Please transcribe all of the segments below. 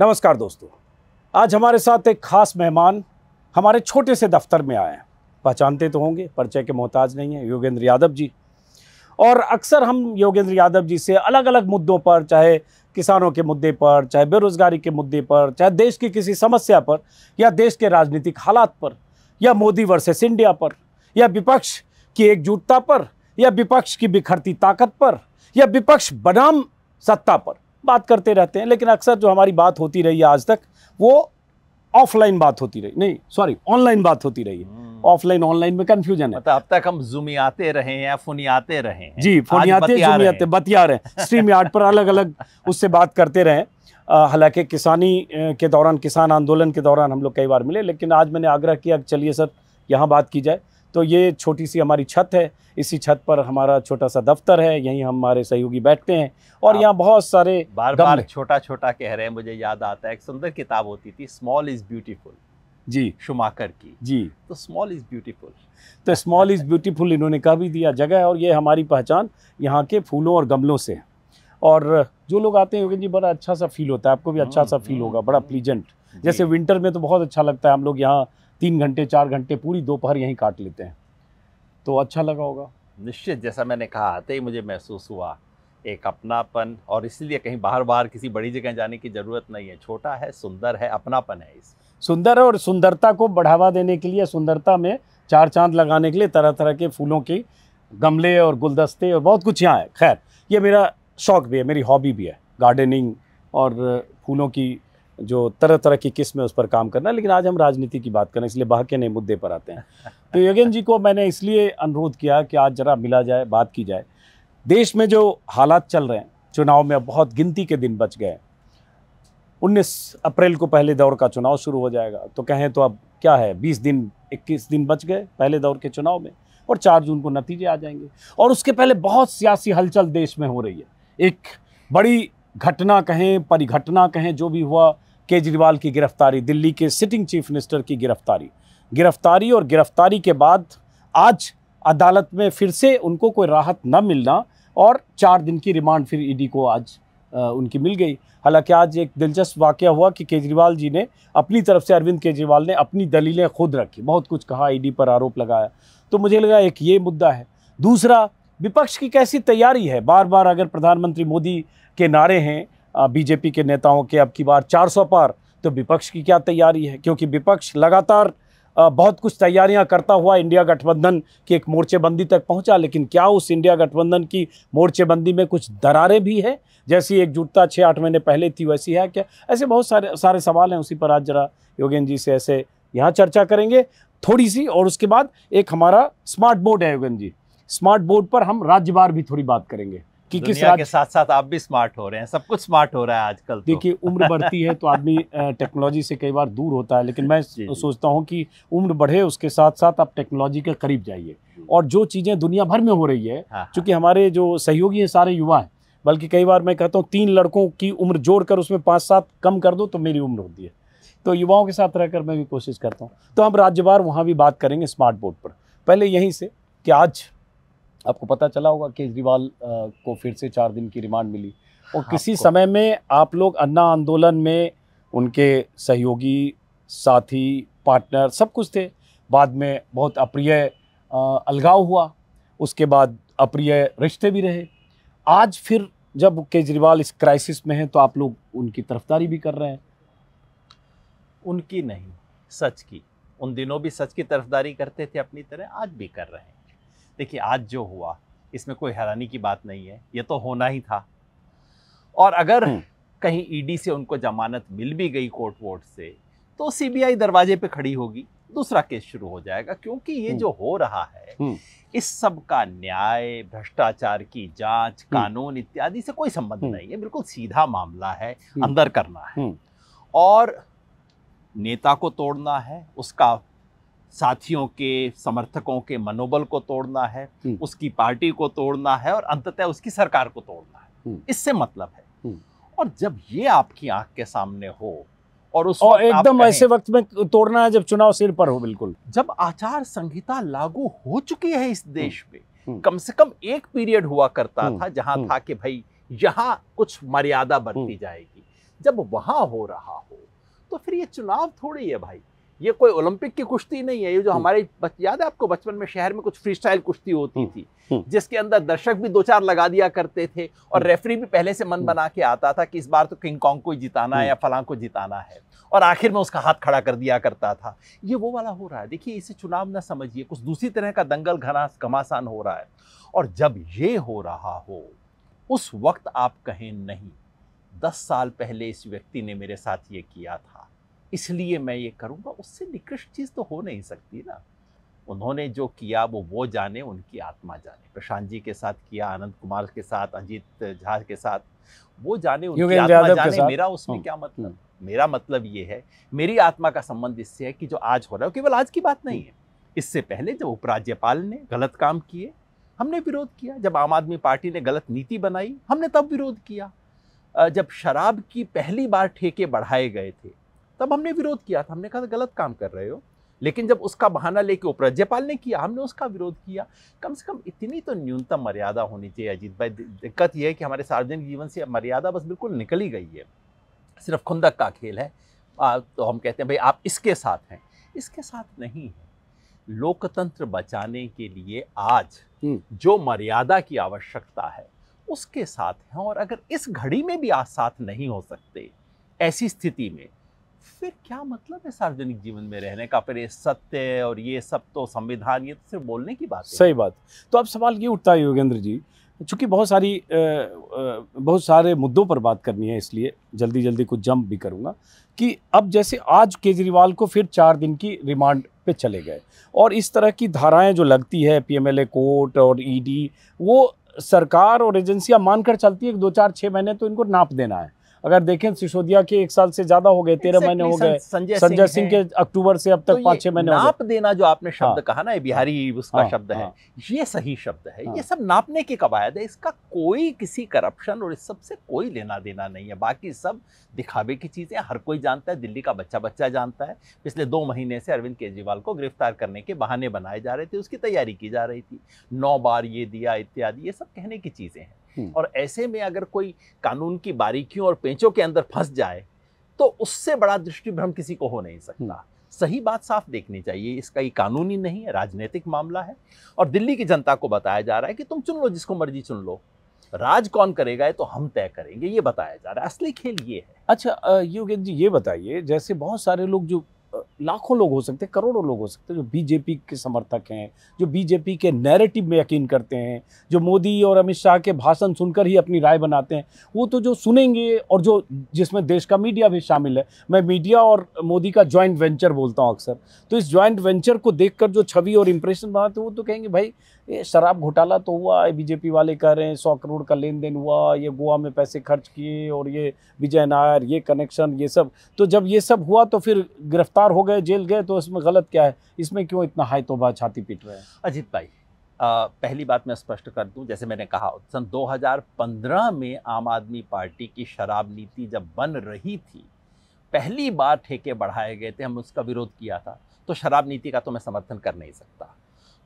नमस्कार दोस्तों। आज हमारे साथ एक खास मेहमान हमारे छोटे से दफ्तर में आए हैं। पहचानते तो होंगे, परिचय के मोहताज नहीं है, योगेंद्र यादव जी। और अक्सर हम योगेंद्र यादव जी से अलग अलग मुद्दों पर, चाहे किसानों के मुद्दे पर, चाहे बेरोजगारी के मुद्दे पर, चाहे देश की किसी समस्या पर, या देश के राजनीतिक हालात पर, या मोदी वर्सेस इंडिया पर, या विपक्ष की एकजुटता पर, या विपक्ष की बिखरती ताकत पर, या विपक्ष बनाम सत्ता पर बात करते रहते हैं लेकिन अक्सर जो हमारी बात होती रही है आज तक वो ऑफलाइन बात होती रही। नहीं सॉरी ऑनलाइन बात होती रही है। ऑफलाइन ऑनलाइन में कंफ्यूजन है। मतलब अब तक हम जूमियाते रहे हैं या फुनियाते रहे हैं। जी फोनियाते जुमियाते हैं। बतिया रहे हैं। स्ट्रीम यार्ड पर अलग अलग उससे बात करते रहे। हालाँकि किसानी के दौरान किसान आंदोलन के दौरान हम लोग कई बार मिले लेकिन आज मैंने आग्रह किया चलिए सर यहाँ बात की जाए। तो ये छोटी सी हमारी छत है। इसी छत पर हमारा छोटा सा दफ्तर है। यहीं हमारे सहयोगी बैठते हैं और यहाँ बहुत सारे बार बार छोटा छोटा कह रहे हैं मुझे याद आता है एक सुंदर किताब होती थी स्मॉल इज़ ब्यूटीफुल जी। शुमाकर की। जी। तो स्मॉल इज़ ब्यूटीफुल तो स्मॉल इज़ ब्यूटीफुल इन्होंने कह भी दिया जगह है और ये हमारी पहचान यहाँ के फूलों और गमलों से है। और जो लोग आते हैं योगेंद्र जी बड़ा अच्छा सा फील होता है। आपको भी अच्छा सा हम्म, फील होगा हम्म, बड़ा हम्म। प्लीजेंट जैसे विंटर में तो बहुत अच्छा लगता है हम लोग यहाँ तीन घंटे चार घंटे पूरी दोपहर यहीं काट लेते हैं। तो अच्छा लगा होगा। निश्चित जैसा मैंने कहा आते ही मुझे महसूस हुआ। एक अपनापन और इसलिए कहीं बाहर बाहर किसी बड़ी जगह जाने की ज़रूरत नहीं है। छोटा है सुंदर है अपनापन है इस। सुंदर है और सुंदरता को बढ़ावा देने के लिए सुंदरता में चार चाँद लगाने के लिए तरह तरह के फूलों के गमले और गुलदस्ते और बहुत कुछ यहाँ है। खैर ये मेरा शौक भी है मेरी हॉबी भी है। गार्डनिंग और फूलों की जो तरह तरह की किस्में उस पर काम करना लेकिन आज हम राजनीति की बात करें इसलिए बाह के नए मुद्दे पर आते हैं। तो योगेन जी को मैंने इसलिए अनुरोध किया कि आज जरा मिला जाए बात की जाए। देश में जो हालात चल रहे हैं चुनाव में अब बहुत गिनती के दिन बच गए 19 अप्रैल को पहले दौर का चुनाव शुरू हो जाएगा तो कहें तो अब क्या है 20 दिन 21 दिन बच गए पहले दौर के चुनाव में और चार जून को नतीजे आ जाएँगे। और उसके पहले बहुत सियासी हलचल देश में हो रही है। एक बड़ी घटना कहें परिघटना कहें जो भी हुआ केजरीवाल की गिरफ्तारी, दिल्ली के सिटिंग चीफ मिनिस्टर की गिरफ्तारी। गिरफ्तारी और गिरफ्तारी के बाद आज अदालत में फिर से उनको कोई राहत न मिलना और चार दिन की रिमांड फिर ईडी को आज उनकी मिल गई। हालाँकि आज एक दिलचस्प वाक़या हुआ कि केजरीवाल जी ने अपनी तरफ़ से अरविंद केजरीवाल ने अपनी दलीलें खुद रखी। बहुत कुछ कहा, ईडी पर आरोप लगाया। तो मुझे लगा एक ये मुद्दा है। दूसरा, विपक्ष की कैसी तैयारी है? बार बार अगर प्रधानमंत्री मोदी के नारे हैं बीजेपी के नेताओं के अब की बार 400 पार। तो विपक्ष की क्या तैयारी है? क्योंकि विपक्ष लगातार बहुत कुछ तैयारियाँ करता हुआ इंडिया गठबंधन की एक मोर्चेबंदी तक पहुँचा, लेकिन क्या उस इंडिया गठबंधन की मोर्चेबंदी में कुछ दरारें भी हैं? जैसी एकजुटता छः आठ महीने पहले थी, वैसी है क्या? ऐसे बहुत सारे सारे सवाल हैं उसी पर आज जरा योगेंद्र जी से ऐसे यहाँ चर्चा करेंगे। थोड़ी सी और उसके बाद एक हमारा स्मार्ट बोर्ड है योगेंद्र जी। स्मार्ट बोर्ड पर हम राज्यवार भी थोड़ी बात करेंगे। कि किस के साथ साथ आप भी स्मार्ट हो रहे हैं। सब कुछ स्मार्ट हो रहा है आजकल तो। देखिए उम्र बढ़ती है तो आदमी टेक्नोलॉजी से कई बार दूर होता है लेकिन मैं। सोचता हूँ कि उम्र बढ़े उसके साथ साथ आप टेक्नोलॉजी के करीब जाइए। और जो चीज़ें दुनिया भर में हो रही है हाँ, हाँ। चूँकि हमारे जो सहयोगी हैं सारे युवा हैं बल्कि कई बार मैं कहता हूँ तीन लड़कों की उम्र जोड़कर उसमें पाँच सात कम कर दो तो मेरी उम्र होती है। तो युवाओं के साथ रहकर मैं भी कोशिश करता हूँ। तो हम राज्यवार वहाँ भी बात करेंगे स्मार्ट बोर्ड पर। पहले यहीं से कि आज आपको पता चला होगा केजरीवाल को फिर से चार दिन की रिमांड मिली। और किसी समय में आप लोग अन्ना आंदोलन में उनके सहयोगी साथी पार्टनर सब कुछ थे। बाद में बहुत अप्रिय अलगाव हुआ। उसके बाद अप्रिय रिश्ते भी रहे। आज फिर जब केजरीवाल इस क्राइसिस में हैं तो आप लोग उनकी तरफदारी भी कर रहे हैं। उनकी नहीं सच की। उन दिनों भी सच की तरफदारी करते थे अपनी तरह आज भी कर रहे हैं। देखिए आज जो हुआ इसमें कोई हैरानी की बात नहीं है ये तो होना ही था और अगर हम्म। कहीं ईडी से उनको जमानत मिल भी गई कोर्ट वोट से तो सीबीआई दरवाजे पे खड़ी होगी दूसरा केस शुरू हो जाएगा क्योंकि ये हम्म। जो हो रहा है हम्म। इस सब का न्याय भ्रष्टाचार की जाँच कानून इत्यादि से कोई संबंध। नहीं है बिल्कुल सीधा मामला है। अंदर करना है। और नेता को तोड़ना है उसका साथियों के समर्थकों के मनोबल को तोड़ना है हम्म। उसकी पार्टी को तोड़ना है और अंततः उसकी सरकार को तोड़ना है हम्म। इससे मतलब है हम्म। और जब ये आपकी आँख के सामने हो और उस और एकदम ऐसे वक्त में तोड़ना है जब चुनाव सिर पर हो बिल्कुल जब आचार संहिता लागू हो चुकी है इस देश में। कम से कम एक पीरियड हुआ करता था जहाँ। था कि भाई यहाँ कुछ मर्यादा बरती। जाएगी जब वहाँ हो रहा हो तो फिर ये चुनाव थोड़ी है भाई ये कोई ओलंपिक की कुश्ती नहीं है ये जो हम्म। हमारे बच, याद है आपको बचपन में शहर में कुछ फ्री स्टाइल कुश्ती होती हम्म, थी हम्म। जिसके अंदर दर्शक भी दो चार लगा दिया करते थे और। रेफरी भी पहले से मन। बना के आता था कि इस बार तो किंग कॉन्ग को ही जिताना है। या फलां को जिताना है और आखिर में उसका हाथ खड़ा कर दिया करता था ये वो वाला हो रहा है देखिए इसे चुनाव ना समझिए कुछ दूसरी तरह का दंगल घना घमासान हो रहा है और जब ये हो रहा हो उस वक्त आप कहें नहीं दस साल पहले इस व्यक्ति ने मेरे साथ ये किया था इसलिए मैं ये करूँगा उससे निकृष्ट चीज़ तो हो नहीं सकती ना। उन्होंने जो किया वो वो जाने उनकी आत्मा जाने। प्रशांत जी के साथ किया आनंद कुमार के साथ अजीत झा के साथ वो जाने उनकी आत्मा जाने। मेरा उसमें हम्म, क्या मतलब? हम्म। मेरा मतलब ये है मेरी आत्मा का संबंध इससे है कि जो आज हो रहा है वो केवल आज की बात नहीं है। इससे पहले जब उपराज्यपाल ने गलत काम किए हमने विरोध किया। जब आम आदमी पार्टी ने गलत नीति बनाई हमने तब विरोध किया। जब शराब की पहली बार ठेके बढ़ाए गए थे तब हमने विरोध किया था। हमने कहा था गलत काम कर रहे हो। लेकिन जब उसका बहाना लेके उपराज्यपाल ने किया हमने उसका विरोध किया। कम से कम इतनी तो न्यूनतम मर्यादा होनी चाहिए अजीत भाई। दिक्कत यह है कि हमारे सार्वजनिक जीवन से मर्यादा बस बिल्कुल निकल ही गई है। सिर्फ़ खुंदक का खेल है। आ, तो हम कहते हैं भाई आप इसके साथ हैं। इसके साथ नहीं है। लोकतंत्र बचाने के लिए आज हम्म। जो मर्यादा की आवश्यकता है उसके साथ हैं। और अगर इस घड़ी में भी आज साथ नहीं हो सकते ऐसी स्थिति में फिर क्या मतलब है सार्वजनिक जीवन में रहने का? फिर ये सत्य और ये सब तो संविधान, ये तो सिर्फ़ बोलने की बात है। सही बात। तो अब सवाल ये उठता है योगेंद्र जी? चूँकि बहुत सारी बहुत सारे मुद्दों पर बात करनी है इसलिए जल्दी जल्दी कुछ जंप भी करूँगा कि अब जैसे आज केजरीवाल को फिर चार दिन की रिमांड पे चले गए और इस तरह की धाराएँ जो लगती है, पीएमएलए कोर्ट और ईडी, वो सरकार और एजेंसियाँ मानकर चलती है कि दो चार छः महीने तो इनको नाप देना है। अगर देखें सिसोदिया के एक साल से ज़्यादा हो गए तेरह महीने हो गए संजय सिंह के अक्टूबर से अब तो तक पाँच छह महीने नाप देना जो आपने शब्द हाँ। कहा ना ये बिहारी उसका हाँ, शब्द है हाँ। ये सही शब्द है। ये सब नापने की कवायद है इसका कोई किसी करप्शन और इस सबसे कोई लेना देना नहीं है बाकी सब दिखावे की चीज़ें हर कोई जानता है दिल्ली का बच्चा बच्चा जानता है पिछले दो महीने से अरविंद केजरीवाल को गिरफ़्तार करने के बहाने बनाए जा रहे थे उसकी तैयारी की जा रही थी नौ बार ये दिया इत्यादि ये सब कहने की चीज़ें हैं। और ऐसे में अगर कोई कानून की बारीकियों और पेंचों के अंदर फंस जाए तो उससे बड़ा दृष्टिभ्रम किसी को हो नहीं सकता। सही बात साफ़ देखनी चाहिए इसका ये कानूनी नहीं है राजनीतिक मामला है। और दिल्ली की जनता को बताया जा रहा है कि तुम चुन लो जिसको मर्ज़ी चुन लो। राज कौन करेगा ये तो हम तय करेंगे ये बताया जा रहा है। असली खेल ये है। अच्छा योगेंद्र जी ये बताइए जैसे बहुत सारे लोग जो लाखों लोग हो सकते हैं, करोड़ों लोग हो सकते हैं जो बीजेपी के समर्थक हैं, जो बीजेपी के नैरेटिव में यकीन करते हैं, जो मोदी और अमित शाह के भाषण सुनकर ही अपनी राय बनाते हैं। वो तो जो सुनेंगे और जो, जिसमें देश का मीडिया भी शामिल है, मैं मीडिया और मोदी का जॉइंट वेंचर बोलता हूँ अक्सर। तो इस जॉइंट वेंचर को देख जो छवि और इम्प्रेशन बनाते हैं, वो तो कहेंगे, भाई ये शराब घोटाला तो हुआ है बीजेपी वाले कह रहे हैं सौ करोड़ का लेन देन हुआ ये गोवा में पैसे खर्च किए और ये विजय नायर ये कनेक्शन ये सब। तो जब ये सब हुआ तो फिर गिरफ़्तार हो गए जेल गए तो इसमें गलत क्या है? इसमें क्यों इतना हाई तोबा छाती पीट रहे हैं? अजीत भाई अ, पहली बात मैं स्पष्ट कर दूँ जैसे मैंने कहा सन 2015 में आम आदमी पार्टी की शराब नीति जब बन रही थी पहली बार ठेके बढ़ाए गए थे हम उसका विरोध किया था। तो शराब नीति का तो मैं समर्थन कर नहीं सकता।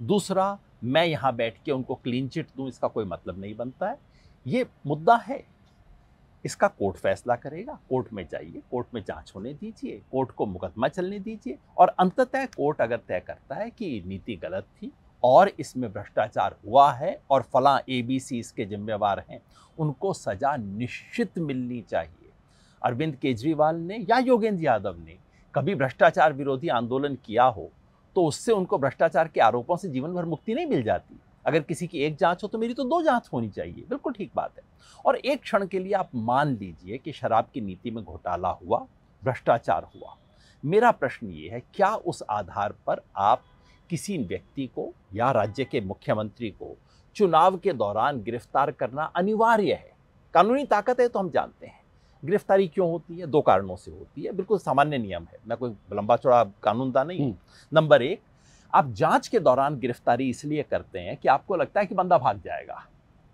दूसरा मैं यहाँ बैठ के उनको क्लीन चिट दूँ, इसका कोई मतलब नहीं बनता है। ये मुद्दा है। इसका कोर्ट फैसला करेगा, कोर्ट में जाइए, कोर्ट में जाँच होने दीजिए, कोर्ट को मुकदमा चलने दीजिए और अंततः कोर्ट अगर तय करता है कि नीति गलत थी और इसमें भ्रष्टाचार हुआ है और फला ए बी सी इसके जिम्मेवार हैं, उनको सजा निश्चित मिलनी चाहिए। अरविंद केजरीवाल ने या योगेंद्र यादव ने कभी भ्रष्टाचार विरोधी आंदोलन किया हो तो उससे उनको भ्रष्टाचार के आरोपों से जीवन भर मुक्ति नहीं मिल जाती। अगर किसी की एक जाँच हो तो मेरी तो दो जाँच होनी चाहिए। बिल्कुल ठीक बात है। और एक क्षण के लिए आप मान लीजिए कि शराब की नीति में घोटाला हुआ, भ्रष्टाचार हुआ। मेरा प्रश्न ये है, क्या उस आधार पर आप किसी व्यक्ति को या राज्य के मुख्यमंत्री को चुनाव के दौरान गिरफ़्तार करना अनिवार्य है? कानूनी ताकत है तो हम जानते हैं। गिरफ्तारी क्यों होती है? दो कारणों से होती है। बिल्कुल सामान्य नियम है। मैं कोई लंबा चौड़ा कानूनदा नहीं हूँ। नंबर एक आप जाँच के दौरान गिरफ्तारी इसलिए करते हैं कि आपको लगता है कि बंदा भाग जाएगा।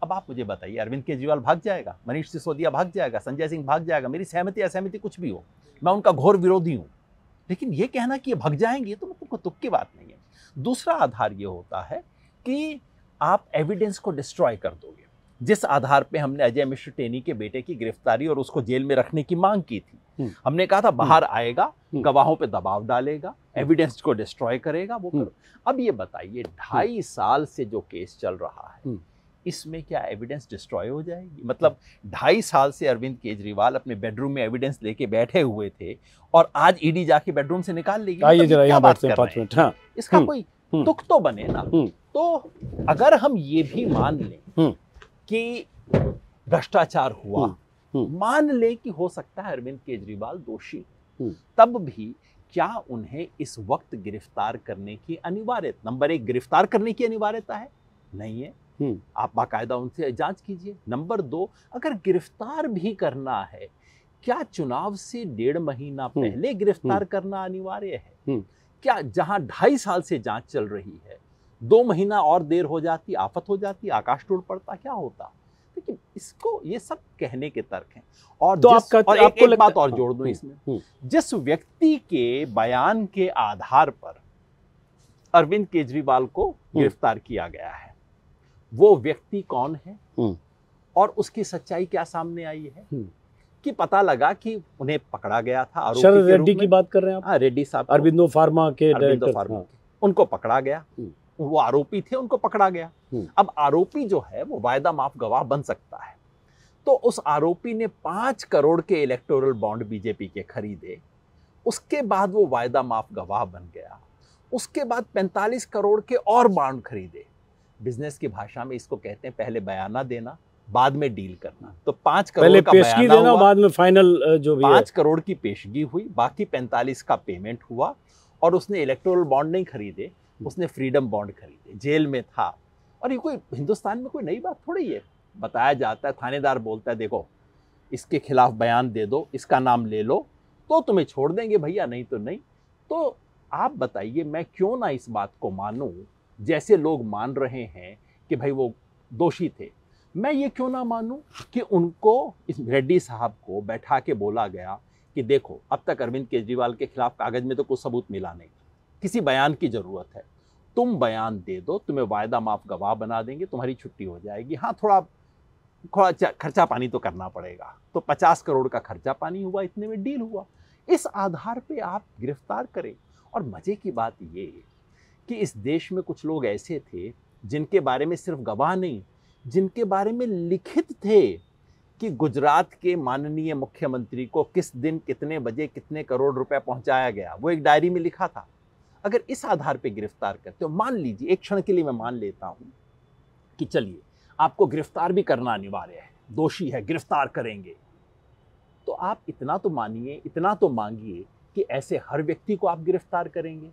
अब आप मुझे बताइए अरविंद केजरीवाल भाग जाएगा? मनीष सिसोदिया भाग जाएगा? संजय सिंह भाग जाएगा? मेरी सहमति असहमति कुछ भी हो। मैं उनका घोर विरोधी हूँ। लेकिन ये कहना कि ये भाग जाएँगे तो मतलब तुक की बात नहीं है। दूसरा आधार ये होता है कि आप एविडेंस को डिस्ट्रॉय कर दोगे। जिस आधार पे हमने अजय मिश्र टेनी के बेटे की गिरफ्तारी और उसको जेल में रखने की मांग की थी हम्म। हमने कहा था बाहर आएगा हम्म। गवाहों पे दबाव डालेगा एविडेंस को डिस्ट्रॉय करेगा वो हम्म। करो अब ये बताइए ढाई साल से जो केस चल रहा है हम्म। इसमें क्या एविडेंस डिस्ट्रॉय हो जाएगी मतलब ढाई साल से अरविंद केजरीवाल अपने बेडरूम में एविडेंस लेके बैठे हुए थे और आज ईडी जाके बेडरूम से निकाल लेगी आइए मतलब जरा यहाँ बात हैं कर रहे? मिनट इसका हम्म, कोई हम्म। दुख तो बने ना हम्म। तो अगर हम ये भी मान लें हम्म। कि भ्रष्टाचार हुआ हम्म, हम्म। मान ले कि हो सकता है अरविंद केजरीवाल दोषी हम्म। तब भी क्या उन्हें इस वक्त गिरफ़्तार करने की अनिवार्यता नंबर एक गिरफ़्तार करने की अनिवार्यता है नहीं है। आप बाकायदा उनसे जाँच कीजिए नंबर दो अगर गिरफ़्तार भी करना है क्या चुनाव से डेढ़ महीना। पहले गिरफ़्तार करना अनिवार्य है। क्या जहाँ ढाई साल से जाँच चल रही है दो महीना और देर हो जाती आफत हो जाती आकाश टूट पड़ता क्या होता? देखिए इसको ये सब कहने के तर्क हैं। और तो जिस- आपका- और आपको एक लगता- बात और जोड़ दूँ हम्म, इसमें। हम्म। जिस व्यक्ति के बयान के आधार पर अरविंद केजरीवाल को गिरफ़्तार किया गया है वो व्यक्ति कौन है? हम्म। और उसकी सच्चाई क्या सामने आई है? हम्म। कि पता लगा कि उन्हें पकड़ा गया था शरद रेड्डी की बात कर रहे हैं आप? हाँ रेड्डी साहब अरविंदो फार्मा के अरविंदो फार्मा हाँ, उनको पकड़ा गया। हम्म। वो आरोपी थे उनको पकड़ा गया। हम्म। अब आरोपी जो है वो वायदा माफ़ गवाह बन सकता है। तो उस आरोपी ने पाँच करोड़ के इलेक्टोरल बॉन्ड बीजेपी के खरीदे उसके बाद वो वायदा माफ़ गवाह बन गया उसके बाद 45 करोड़ के और बॉन्ड खरीदे। बिज़नेस की भाषा में इसको कहते हैं पहले बयाना देना बाद में डील करना। तो पाँच पहले करोड़ का पेशगी देना बाद में फाइनल जो भी है। पाँच करोड़ की पेशगी हुई बाकी पैंतालीस का पेमेंट हुआ और उसने इलेक्टोरल बॉन्ड नहीं खरीदे। उसने फ्रीडम बॉन्ड खरीदे जेल में था। और ये कोई हिंदुस्तान में कोई नई बात थोड़ी है? बताया जाता है, थानेदार बोलता है, देखो, इसके खिलाफ बयान दे दो, इसका नाम ले लो तो तुम्हें छोड़ देंगे भैया, नहीं तो नहीं। तो आप बताइए, मैं क्यों ना इस बात को मानूं? जैसे लोग मान रहे हैं कि भाई वो दोषी थे, मैं ये क्यों ना मानूं कि उनको, इस रेड्डी साहब को बैठा के बोला गया कि, देखो, अब तक अरविंद केजरीवाल के खिलाफ कागज़ में तो कुछ सबूत मिला नहीं। किसी बयान की ज़रूरत है। तुम बयान दे दो, तुम्हें वायदा माफ़ गवाह बना देंगे, तुम्हारी छुट्टी हो जाएगी। हाँ थोड़ा थोड़ा खर्चा पानी तो करना पड़ेगा। तो पचास करोड़ का खर्चा पानी हुआ, इतने में डील हुआ। इस आधार पे आप गिरफ़्तार करें। और मज़े की बात ये कि इस देश में कुछ लोग ऐसे थे, जिनके बारे में सिर्फ़ गवाह नहीं, जिनके बारे में लिखित थे कि गुजरात के माननीय मुख्यमंत्री को किस दिन कितने बजे कितने करोड़ रुपए पहुँचाया गया। वो एक डायरी में लिखा था। अगर इस आधार पर गिरफ़्तार करते हो, मान लीजिए, एक क्षण के लिए मैं मान लेता हूँ कि चलिए, आपको गिरफ़्तार भी करना अनिवार्य है, दोषी है, गिरफ़्तार करेंगे। तो आप इतना तो मानिए, इतना तो मांगिए कि ऐसे हर व्यक्ति को आप गिरफ़्तार करेंगे।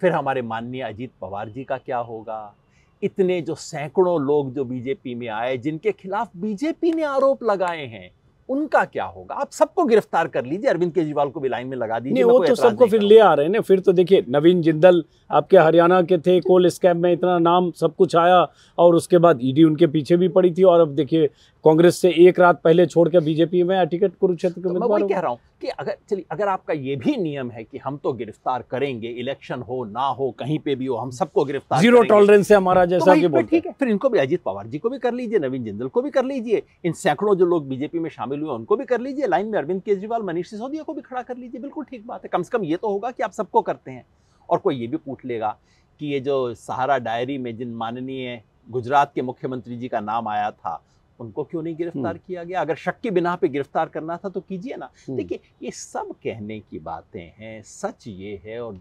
फिर हमारे माननीय अजीत पवार जी का क्या होगा? इतने जो सैकड़ों लोग जो बीजेपी में आए, जिनके खिलाफ बीजेपी ने आरोप लगाए हैं उनका क्या होगा? आप सबको गिरफ़्तार कर लीजिए अरविंद केजरीवाल को भी लाइन में लगा दीजिए वो तो सबको फिर ले आ रहे हैं ना फिर तो देखिए नवीन जिंदल आपके हरियाणा के थे कोल स्कैम में इतना नाम सब कुछ आया और उसके बाद ईडी उनके पीछे भी पड़ी थी और अब देखिए कांग्रेस से एक रात पहले छोड़ के बीजेपी में टिकट कुरुक्षेत्र के तो उम्मीदवार हो। कह रहा हूँ कि अगर चलिए अगर आपका ये भी नियम है कि हम तो गिरफ़्तार करेंगे इलेक्शन हो ना हो कहीं पे भी हो हम सबको गिरफ़्तार ज़ीरो टॉलरेंस है हमारा तो जैसा कि ठीक है। फिर इनको भी अजीत पवार जी को भी कर लीजिए नवीन जिंदल को भी कर लीजिए इन सैकड़ों जो लोग बीजेपी में शामिल हुए उनको भी कर लीजिए लाइन में अरविंद केजरीवाल मनीष सिसोदिया को भी खड़ा कर लीजिए बिल्कुल ठीक बात है। कम से कम ये तो होगा कि आप सबको करते हैं। और कोई ये भी पूछ लेगा कि ये जो सहारा डायरी में जिन माननीय गुजरात के मुख्यमंत्री जी का नाम आया था उनको क्यों नहीं गिरफ़्तार किया गया? अगर शक की बिना पे गिरफ़्तार करना था तो कीजिए ना। हम्म। देखिए ये सब कहने की बातें हैं सच ये है और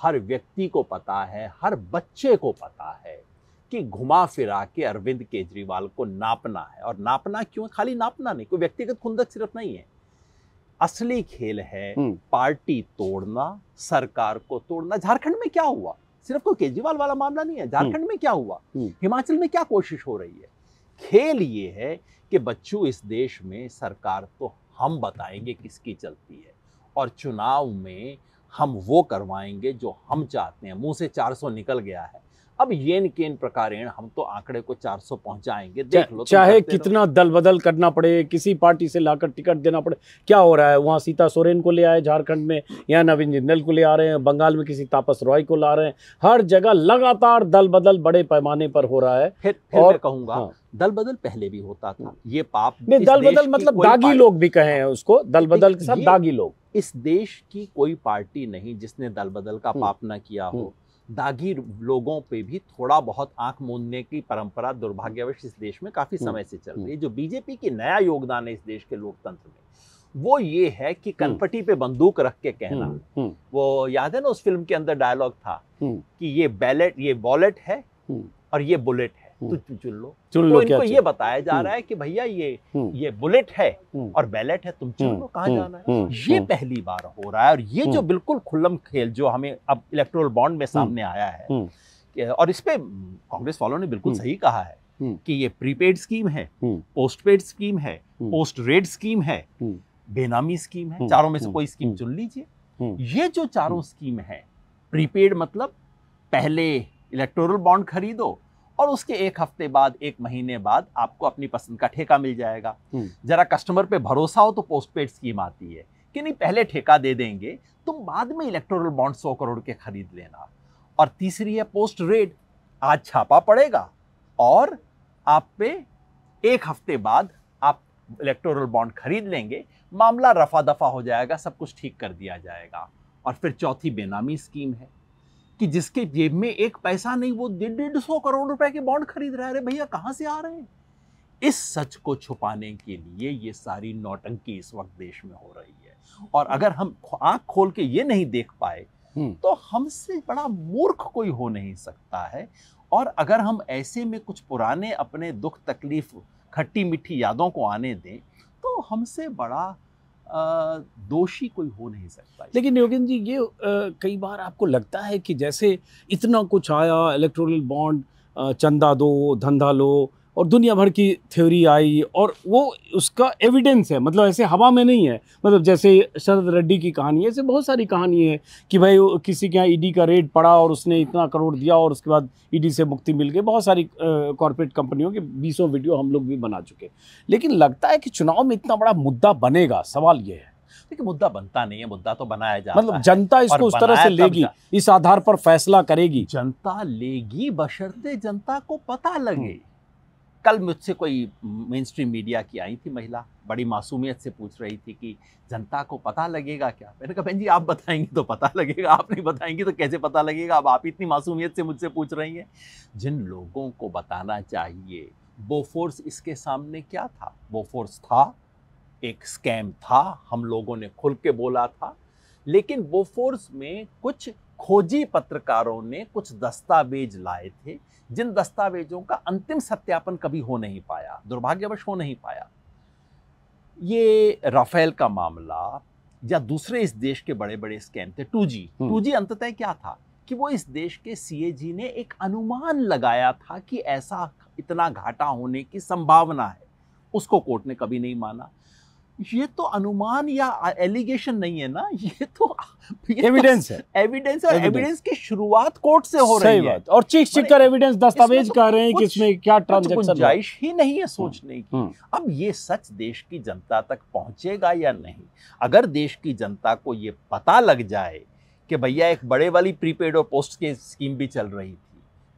हर व्यक्ति को पता है हर बच्चे को पता है कि घुमा फिरा के अरविंद केजरीवाल को नापना है। और नापना क्यों? खाली नापना नहीं कोई व्यक्तिगत खुंदक सिर्फ़ नहीं है। असली खेल है हम्म। पार्टी तोड़ना सरकार को तोड़ना। झारखंड में क्या हुआ? सिर्फ़ कोई केजरीवाल वाला मामला नहीं है। झारखंड में क्या हुआ? हम्म। हिमाचल में क्या कोशिश हो रही है? खेल ये है कि बच्चों, इस देश में सरकार तो हम बताएँगे किसकी चलती है और चुनाव में हम वो करवाएँगे जो हम चाहते हैं। मुँह से 400 निकल गया है। अब येन केन प्रकारेण हम तो आंकड़े को 400 पहुंचाएँगे देख लो चाहे कितना दल बदल करना पड़े किसी पार्टी से लाकर टिकट देना पड़े क्या हो रहा है? वहाँ सीता सोरेन को ले आए झारखंड में यहाँ नवीन जिंदल को ले आ रहे हैं बंगाल में किसी तापस रॉय को ला रहे हैं हर जगह लगातार दल बदल बड़े पैमाने पर हो रहा है। फिर फिर और- कहूँगा हाँ। दल बदल पहले भी होता था ये पाप नहीं दल बदल मतलब दागी लोग भी कहे हैं। उसको दल बदल के साथ दागी लोग। इस देश की कोई पार्टी नहीं जिसने दल बदल का हम्म। पाप ना किया हो। दागी लोगों पे भी थोड़ा बहुत आँख मूंदने की परंपरा दुर्भाग्यवश इस देश में काफ़ी हम्म। समय से चल रही है जो बीजेपी की नया योगदान है इस देश के लोकतंत्र में वो ये है कि कनपटी पे बंदूक रख के कहना हम्म, हम्म, वो याद है ना उस फ़िल्म के अंदर डायलॉग था हम्म। कि ये बैलेट ये बॉलेट है हम्म। और ये बुलेट हम्म। तू चुन लो चुन तो लो क्या इनको ये बताया जा हम्म। रहा है कि भैया ये हम्म, ये बुलेट है हम्म, और बैलेट है तुम चुन हम्म, लो कहाँ हम्म, जाना है हम्म, ये हम्म, पहली बार हो रहा है और ये जो हम्म। बिल्कुल खुल्लम खेल जो हमें अब इलेक्टोरल बॉन्ड में सामने आया है हम्म। और इस पे हम्म, कांग्रेस वालों ने बिल्कुल हम्म। सही कहा है हम्म। कि ये प्रीपेड स्कीम है हम्म। पोस्ट पेड स्कीम है हम्म। पोस्ट रेड स्कीम है हम्म। बेनामी स्कीम है हम्म, चारों में से हम्म, कोई स्कीम हम्म, चुन लीजिए हम्म। ये जो चारों हम्म। स्कीम है प्रीपेड मतलब पहले इलेक्टोरल बॉन्ड खरीदो और उसके एक हफ़्ते बाद एक महीने बाद आपको अपनी पसंद का ठेका मिल जाएगा। हम्म। जरा कस्टमर पे भरोसा हो तो पोस्ट पेड स्कीम आती है कि नहीं पहले ठेका दे देंगे तुम बाद में इलेक्टोरल बॉन्ड सौ करोड़ के खरीद लेना। और तीसरी है पोस्ट रेड आज छापा पड़ेगा और आप पे एक हफ़्ते बाद आप इलेक्टोरल बॉन्ड खरीद लेंगे मामला रफा दफ़ा हो जाएगा सब कुछ ठीक कर दिया जाएगा। और फिर चौथी बेनामी स्कीम है। कि जिसके जेब में एक पैसा नहीं वो डेढ़ डेढ़ सौ करोड़ रुपए के बॉन्ड खरीद रहा है। अरे भैया कहाँ से आ रहे हैं? इस सच को छुपाने के लिए ये सारी नौटंकी इस वक्त देश में हो रही है। और अगर हम आँख खोल के ये नहीं देख पाए हम्म। तो हमसे बड़ा मूर्ख कोई हो नहीं सकता है। और अगर हम ऐसे में कुछ पुराने अपने दुख तकलीफ़ खट्टी मीठी यादों को आने दें तो हमसे बड़ा दोषी कोई हो नहीं सकता। लेकिन योगेंद्र जी, ये कई बार आपको लगता है कि जैसे इतना कुछ आया इलेक्ट्रोनिक बॉन्ड चंदा दो, धंधा लो और दुनिया भर की थ्योरी आई और वो उसका एविडेंस है। मतलब ऐसे हवा में नहीं है। मतलब जैसे शरद रेड्डी की कहानी है ऐसे बहुत सारी कहानी है कि भाई किसी के यहाँ ईडी का रेड पड़ा और उसने इतना करोड़ दिया और उसके बाद ईडी से मुक्ति मिल गई। बहुत सारी कॉरपोरेट कंपनियों के बीसों वीडियो हम लोग भी बना चुके लेकिन लगता है कि चुनाव में इतना बड़ा मुद्दा बनेगा। सवाल ये है। देखिए मुद्दा बनता नहीं है। मुद्दा तो बनाया जाता मतलब जनता इसको उस तरह से लेगी इस आधार पर फैसला करेगी। जनता लेगी बशर्ते जनता को पता लगे। कल मुझसे कोई मेन स्ट्रीम मीडिया की आई थी महिला, बड़ी मासूमियत से पूछ रही थी कि जनता को पता लगेगा क्या? मैंने कहा, बहन जी, आप बताएँगी तो पता लगेगा, आप नहीं बताएँगी तो कैसे पता लगेगा? अब आप इतनी मासूमियत से मुझसे पूछ रही हैं। जिन लोगों को बताना चाहिए बोफोर्स इसके सामने क्या था? बोफोर्स था, एक स्कैम था, हम लोगों ने खुल के बोला था, लेकिन बोफोर्स में कुछ खोजी पत्रकारों ने कुछ दस्तावेज़ लाए थे जिन दस्तावेजों का अंतिम सत्यापन कभी हो नहीं पाया दुर्भाग्यवश हो नहीं पाया। ये राफेल का मामला या दूसरे इस देश के बड़े बड़े स्कैम थे टू जी हम्म। टू जी अंततः क्या था? कि वो इस देश के सीएजी ने एक अनुमान लगाया था कि ऐसा इतना घाटा होने की संभावना है। उसको कोर्ट ने कभी नहीं माना। ये तो अनुमान या एलिगेशन नहीं है ना ये तो एविडेंस है। तो एविडेंस और एविडेंस की शुरुआत कोर्ट से हो रही है। और चीख चीख कर एविडेंस दस्तावेज़ तो कह रहे हैं कि इसमें क्या ट्रांजैक्शन गुंजाइश ही नहीं है सोचने की। हम्म। अब ये सच देश की जनता तक पहुंचेगा या नहीं? अगर देश की जनता को ये पता लग जाए कि भैया एक बड़े वाली प्रीपेड और पोस्ट की स्कीम भी चल रही थी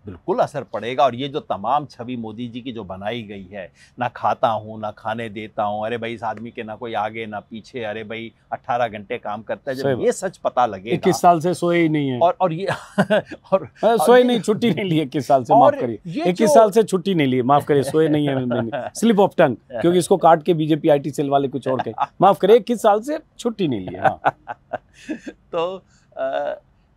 बिल्कुल असर पड़ेगा। और ये जो तमाम छवि मोदी जी की जो बनाई गई है ना खाता हूँ ना खाने देता हूँ अरे भाई इस आदमी के ना कोई आगे ना पीछे अरे भाई 18 घंटे काम करता है जब ये सच पता लगेगा। इक्कीस साल से सोए ही नहीं है। और और ये और सोए नहीं छुट्टी नहीं ली इक्कीस साल से माफ़ करिए। इक्कीस साल से छुट्टी नहीं ली माफ़ करिए सोए नहीं है स्लिप ऑफ़ टंग क्योंकि इसको काट के बीजेपी आईटी सेल वाले कुछ और कहे। माफ़ करिए इक्कीस साल से छुट्टी नहीं ली हाँ। तो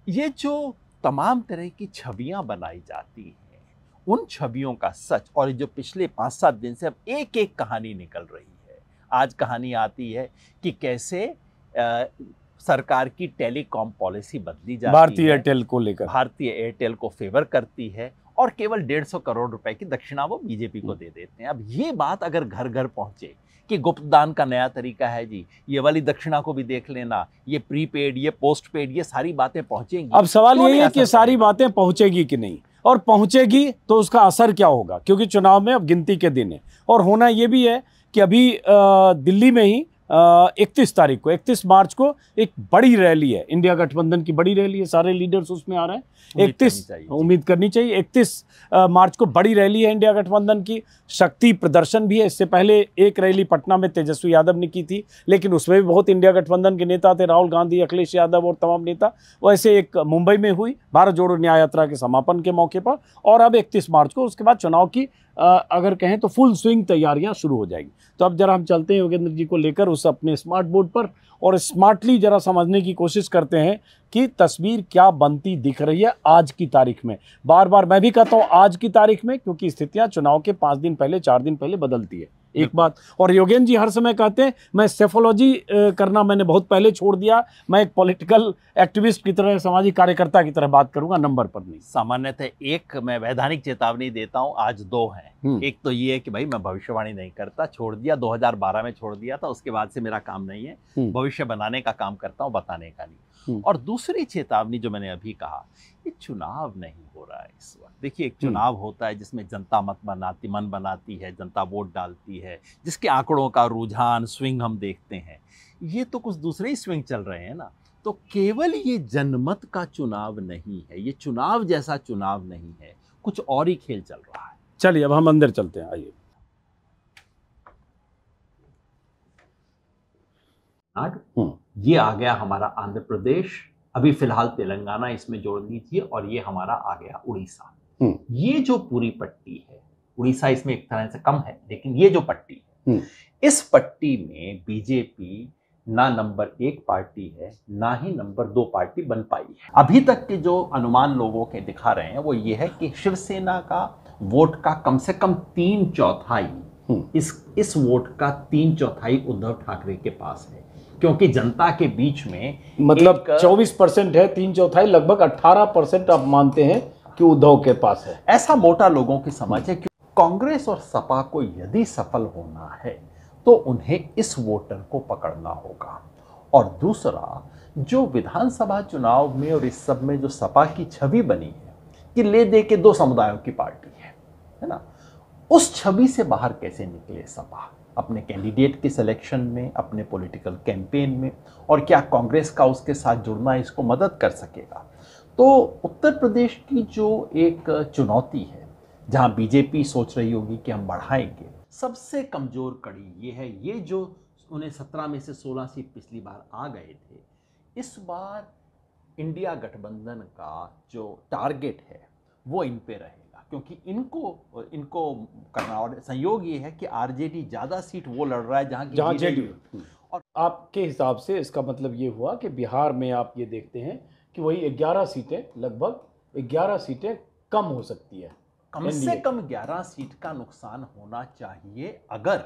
ये जो तमाम तरह की छवियाँ बनाई जाती हैं। उन छवियों का सच और जो पिछले पाँच सात दिन से अब एक एक कहानी निकल रही है। आज कहानी आती है कि कैसे आ, सरकार की टेलीकॉम पॉलिसी बदली जाती भारतीय है। एयरटेल को लेकर। भारतीय एयरटेल को फेवर करती है। और केवल डेढ़ सौ करोड़ रुपए की दक्षिणा वो बीजेपी को दे देते हैं। अब ये बात अगर घर घर पहुँचे कि गुप्त दान का नया तरीका है जी ये वाली दक्षिणा को भी देख लेना ये प्रीपेड ये पोस्ट पेड ये सारी बातें पहुंचेंगी अब सवाल यही है कि सारी बातें पहुंचेगी कि नहीं? और पहुंचेगी तो उसका असर क्या होगा? क्योंकि चुनाव में अब गिनती के दिन है। और होना ये भी है कि अभी दिल्ली में ही इकतीस तारीख को इकतीस मार्च को एक बड़ी रैली है। इंडिया गठबंधन की बड़ी रैली है सारे लीडर्स उसमें आ रहे हैं। इकतीस उम्मीद करनी चाहिए। इकतीस मार्च को बड़ी रैली है इंडिया गठबंधन की। शक्ति प्रदर्शन भी है। इससे पहले एक रैली पटना में तेजस्वी यादव ने की थी लेकिन उसमें भी बहुत इंडिया गठबंधन के नेता थे राहुल गांधी अखिलेश यादव और तमाम नेता। वैसे एक मुंबई में हुई भारत जोड़ो न्याय यात्रा के समापन के मौके पर। और अब इकतीस मार्च को उसके बाद चुनाव की अगर कहें तो फुल स्विंग तैयारियाँ शुरू हो जाएगी। तो अब जरा हम चलते हैं योगेंद्र जी को लेकर उस अपने स्मार्ट बोर्ड पर और स्मार्टली जरा समझने की कोशिश करते हैं कि तस्वीर क्या बनती दिख रही है आज की तारीख में। बार बार मैं भी कहता हूँ आज की तारीख में क्योंकि स्थितियाँ चुनाव के पाँच दिन पहले, चार दिन पहले बदलती है। एक बात और योगेंद्र जी हर समय कहते हैं मैं सेफोलॉजी करना मैंने बहुत पहले छोड़ दिया मैं एक पॉलिटिकल एक्टिविस्ट की तरह सामाजिक कार्यकर्ता की तरह बात करूँगा नंबर पर नहीं सामान्यतः एक मैं वैधानिक चेतावनी देता हूँ आज दो हैं हम्म। एक तो ये है कि भाई मैं भविष्यवाणी नहीं करता छोड़ दिया 2012 में छोड़ दिया था उसके बाद से मेरा काम नहीं है हम्म। भविष्य बनाने का काम करता हूँ बताने का नहीं। और दूसरी चेतावनी जो मैंने अभी कहा ये चुनाव नहीं हो रहा है इस वक्त। देखिए एक चुनाव होता है जिसमें जनता मत बनाती मन बनाती है जनता वोट डालती है जिसके आंकड़ों का रुझान स्विंग हम देखते हैं। ये तो कुछ दूसरे ही स्विंग चल रहे हैं ना। तो केवल ये जनमत का चुनाव नहीं है ये चुनाव जैसा चुनाव नहीं है कुछ और ही खेल चल रहा है। चलिए अब हम अंदर चलते हैं आइए। हम्म। ये आ गया हमारा आंध्र प्रदेश अभी फ़िलहाल तेलंगाना इसमें जोड़ लीजिए और ये हमारा आ गया उड़ीसा हम्म। ये जो पूरी पट्टी है उड़ीसा इसमें एक तरह से कम है लेकिन ये जो पट्टी है हम्म। इस पट्टी में बीजेपी ना नंबर एक पार्टी है ना ही नंबर दो पार्टी बन पाई है अभी तक के जो अनुमान लोगों के दिखा रहे हैं वो ये है कि शिवसेना का वोट का कम से कम तीन चौथाई। इस इस वोट का तीन चौथाई उद्धव ठाकरे के पास है क्योंकि जनता के बीच में मतलब 24 परसेंट है तीन चौथाई लगभग 18 परसेंट आप मानते हैं कि उद्धव के पास है। ऐसा मोटा लोगों की समझ है कि कांग्रेस और सपा को यदि सफल होना है तो उन्हें इस वोटर को पकड़ना होगा। और दूसरा जो विधानसभा चुनाव में और इस सब में जो सपा की छवि बनी है कि ले दे के दो समुदायों की पार्टी है है ना? उस छवि से बाहर कैसे निकले सपा? अपने कैंडिडेट के सिलेक्शन में, अपने पॉलिटिकल कैंपेन में और क्या कांग्रेस का उसके साथ जुड़ना इसको मदद कर सकेगा। तो उत्तर प्रदेश की जो एक चुनौती है, जहाँ बीजेपी सोच रही होगी कि हम बढ़ाएँगे, सबसे कमज़ोर कड़ी ये है, ये जो उन्हें सत्रह में से सोलह सीट पिछली बार आ गए थे, इस बार इंडिया गठबंधन का जो टारगेट है, वो इन पे रहेगा क्योंकि इनको इनको करना और संयोग ये है कि आरजेडी ज़्यादा सीट वो लड़ रहा है जहाँ की जहाँ जेडीयू और आपके हिसाब से इसका मतलब ये हुआ कि बिहार में आप ये देखते हैं कि वही 11 सीटें लगभग 11 सीटें कम हो सकती है कम से कम 11 सीट का नुकसान होना चाहिए अगर